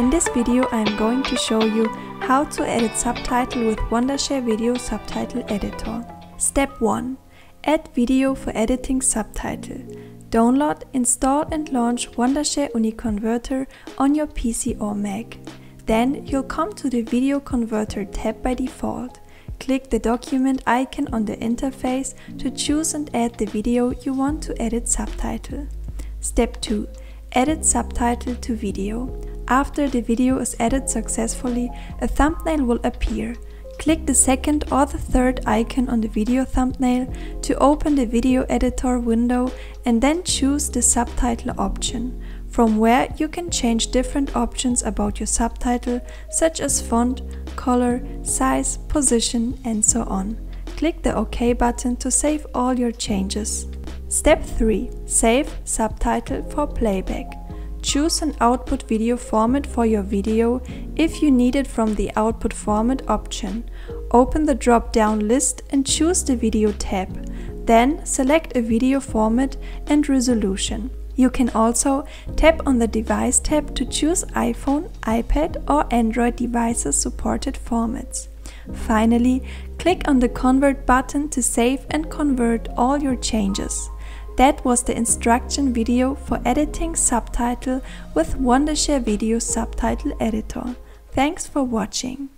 In this video I am going to show you how to edit subtitle with Wondershare Video Subtitle Editor. Step 1. Add video for editing subtitle. Download, install and launch Wondershare UniConverter on your PC or Mac. Then you'll come to the Video Converter tab by default. Click the document icon on the interface to choose and add the video you want to edit subtitle. Step 2. Edit subtitle to video. After the video is added successfully, a thumbnail will appear. Click the second or the third icon on the video thumbnail to open the video editor window and then choose the subtitle option, from where you can change different options about your subtitle such as font, color, size, position and so on. Click the OK button to save all your changes. Step 3. Save subtitle for playback. Choose an output video format for your video if you need it from the output format option. Open the drop-down list and choose the video tab. Then select a video format and resolution. You can also tap on the device tab to choose iPhone, iPad or Android devices supported formats. Finally, click on the convert button to save and convert all your changes. That was the instruction video for editing subtitle with Wondershare Video Subtitle Editor. Thanks for watching.